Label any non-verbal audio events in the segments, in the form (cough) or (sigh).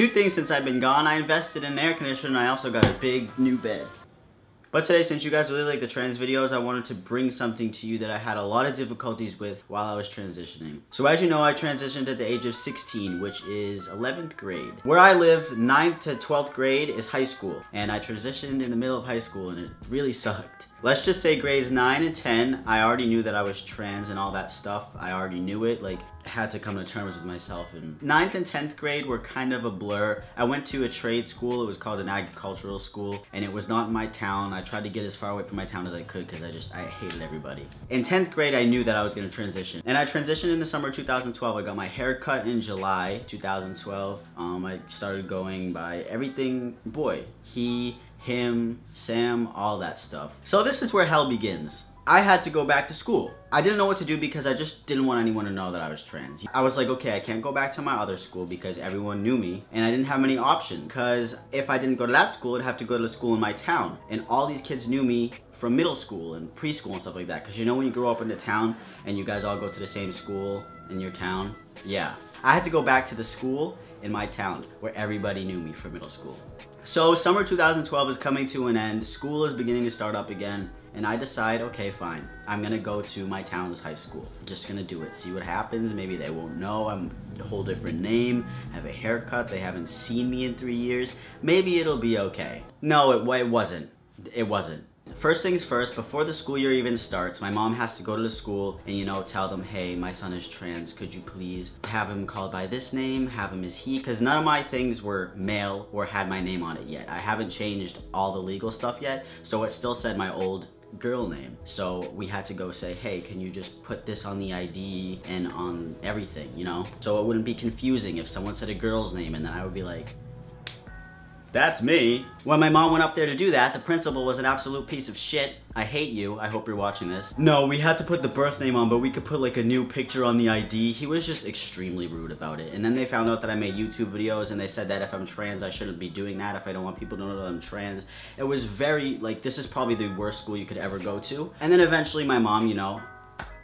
Two things since I've been gone, I invested in an air conditioner and I also got a big new bed. But today, since you guys really like the trans videos, I wanted to bring something to you that I had a lot of difficulties with while I was transitioning. So as you know, I transitioned at the age of 16, which is 11th grade. Where I live, 9th to 12th grade is high school. And I transitioned in the middle of high school and it really sucked. Let's just say grades 9 and 10, I already knew that I was trans and all that stuff. I already knew it, like, had to come to terms with myself. And 9th and 10th grade were kind of a blur. I went to a trade school, it was called an agricultural school, and it was not in my town. I tried to get as far away from my town as I could because I just, I hated everybody. In 10th grade, I knew that I was gonna transition. And I transitioned in the summer 2012. I got my hair cut in July 2012. Um, I started going by everything boy. He, him, Sam, all that stuff. So this is where hell begins. I had to go back to school. I didn't know what to do because I just didn't want anyone to know that I was trans. I was like, okay, I can't go back to my other school because everyone knew me and I didn't have many options because if I didn't go to that school, I'd have to go to the school in my town. And all these kids knew me from middle school and preschool and stuff like that. Cause you know when you grow up in the town and you guys all go to the same school in your town? Yeah. I had to go back to the school in my town where everybody knew me from middle school. So summer 2012 is coming to an end, school is beginning to start up again, and I decide, okay, fine, I'm gonna go to my town's high school. Just gonna do it, see what happens, maybe they won't know, I'm a whole different name, have a haircut, they haven't seen me in three years, maybe it'll be okay. No, it, it wasn't, it wasn't. First things first, before the school year even starts, my mom has to go to the school and, you know, tell them, hey, my son is trans. Could you please have him called by this name, have him as he? Because none of my things were male or had my name on it yet. I haven't changed all the legal stuff yet, so it still said my old girl name. So we had to go say, hey, can you just put this on the ID and on everything, you know? So it wouldn't be confusing if someone said a girl's name and then I would be like, that's me. When my mom went up there to do that, the principal was an absolute piece of shit. I hate you. I hope you're watching this. No, we had to put the birth name on, but we could put like a new picture on the ID. He was just extremely rude about it. And then they found out that I made YouTube videos and they said that if I'm trans, I shouldn't be doing that if I don't want people to know that I'm trans. It was very, like, this is probably the worst school you could ever go to. And then eventually my mom, you know,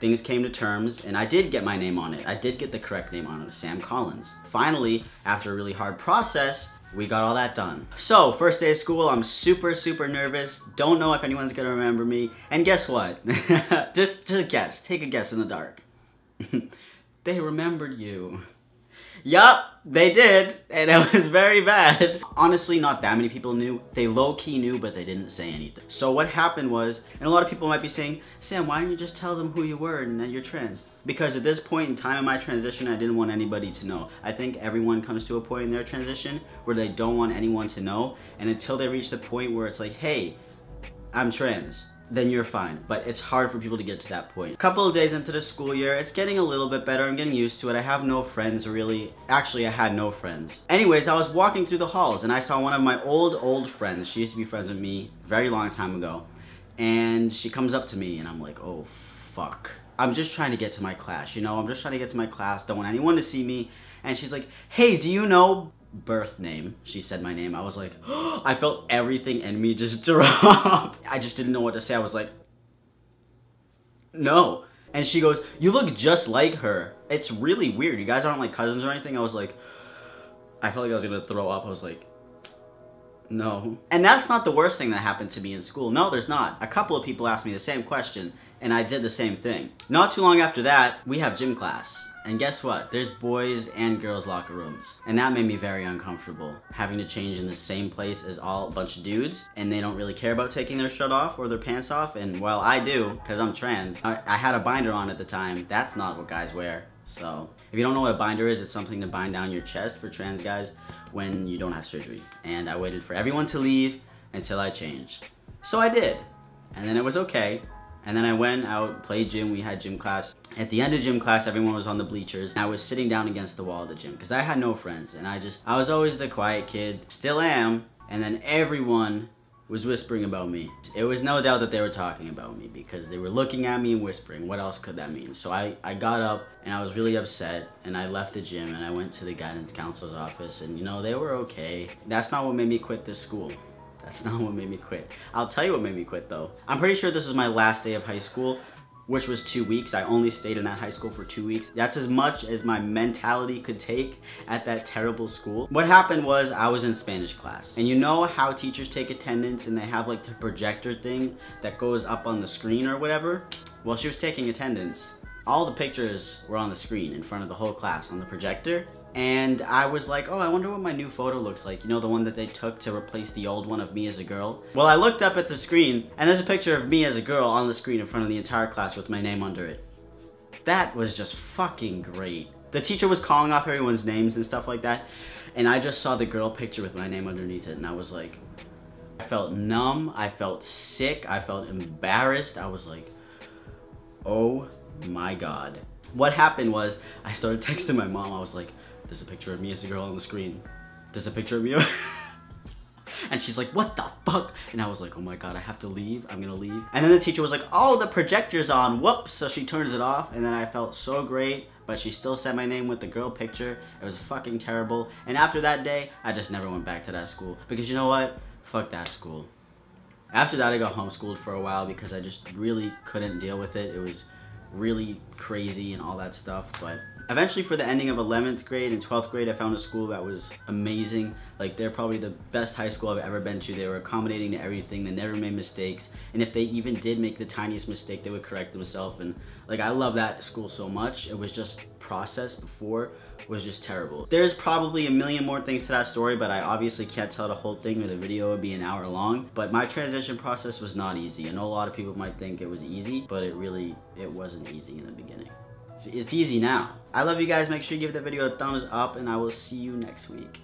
things came to terms and I did get my name on it. I did get the correct name on it, Sam Collins. Finally, after a really hard process, we got all that done. So, first day of school, I'm super, super nervous. Don't know if anyone's gonna remember me. And guess what? (laughs) just, just guess. Take a guess in the dark. (laughs) they remembered you. Yup, they did, and it was very bad. Honestly, not that many people knew. They low-key knew, but they didn't say anything. So what happened was, and a lot of people might be saying, Sam, why didn't you just tell them who you were and that you're trans? Because at this point in time in my transition, I didn't want anybody to know. I think everyone comes to a point in their transition where they don't want anyone to know, and until they reach the point where it's like, hey, I'm trans then you're fine. But it's hard for people to get to that point. A couple of days into the school year, it's getting a little bit better. I'm getting used to it. I have no friends really. Actually, I had no friends. Anyways, I was walking through the halls and I saw one of my old, old friends. She used to be friends with me very long time ago. And she comes up to me and I'm like, oh, fuck. I'm just trying to get to my class, you know? I'm just trying to get to my class. Don't want anyone to see me. And she's like, hey, do you know birth name. She said my name. I was like, (gasps) I felt everything in me just (laughs) drop. I just didn't know what to say. I was like, no. And she goes, you look just like her. It's really weird. You guys aren't like cousins or anything. I was like, I felt like I was gonna throw up. I was like, no. And that's not the worst thing that happened to me in school. No, there's not. A couple of people asked me the same question and I did the same thing. Not too long after that, we have gym class. And guess what? There's boys and girls locker rooms. And that made me very uncomfortable. Having to change in the same place as all a bunch of dudes and they don't really care about taking their shirt off or their pants off. And well, I do because I'm trans. I, I had a binder on at the time. That's not what guys wear. So if you don't know what a binder is, it's something to bind down your chest for trans guys when you don't have surgery. And I waited for everyone to leave until I changed. So I did. And then it was okay. And then I went out, played gym, we had gym class. At the end of gym class, everyone was on the bleachers. I was sitting down against the wall of the gym because I had no friends and I just, I was always the quiet kid, still am. And then everyone was whispering about me. It was no doubt that they were talking about me because they were looking at me and whispering. What else could that mean? So I, I got up and I was really upset and I left the gym and I went to the guidance counselor's office and you know, they were okay. That's not what made me quit this school. That's not what made me quit. I'll tell you what made me quit though. I'm pretty sure this was my last day of high school. Which was two weeks. I only stayed in that high school for two weeks. That's as much as my mentality could take at that terrible school. What happened was I was in Spanish class. And you know how teachers take attendance and they have like the projector thing that goes up on the screen or whatever? Well, she was taking attendance. All the pictures were on the screen in front of the whole class on the projector and I was like, oh, I wonder what my new photo looks like. You know, the one that they took to replace the old one of me as a girl? Well, I looked up at the screen, and there's a picture of me as a girl on the screen in front of the entire class with my name under it. That was just fucking great. The teacher was calling off everyone's names and stuff like that, and I just saw the girl picture with my name underneath it, and I was like, I felt numb, I felt sick, I felt embarrassed. I was like, oh my god. What happened was, I started texting my mom, I was like, there's a picture of me as a girl on the screen. There's a picture of me. (laughs) and she's like, what the fuck? And I was like, oh my god, I have to leave. I'm gonna leave. And then the teacher was like, oh, the projector's on. Whoops. So she turns it off. And then I felt so great. But she still said my name with the girl picture. It was fucking terrible. And after that day, I just never went back to that school. Because you know what? Fuck that school. After that, I got homeschooled for a while because I just really couldn't deal with it. It was really crazy and all that stuff. But Eventually for the ending of 11th grade and 12th grade, I found a school that was amazing. Like they're probably the best high school I've ever been to. They were accommodating to everything. They never made mistakes. And if they even did make the tiniest mistake, they would correct themselves. And like, I love that school so much. It was just process before was just terrible. There's probably a million more things to that story, but I obviously can't tell the whole thing or the video would be an hour long. But my transition process was not easy. I know a lot of people might think it was easy, but it really, it wasn't easy in the beginning. It's easy now. I love you guys. Make sure you give the video a thumbs up and I will see you next week.